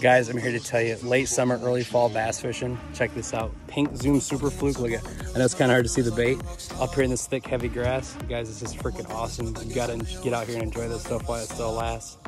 Guys, I'm here to tell you, late summer, early fall bass fishing. Check this out. Pink Zoom Super Fluke. Look at, I know it's kind of hard to see the bait up here in this thick, heavy grass. Guys, this is freaking awesome. You gotta get out here and enjoy this stuff while it still lasts.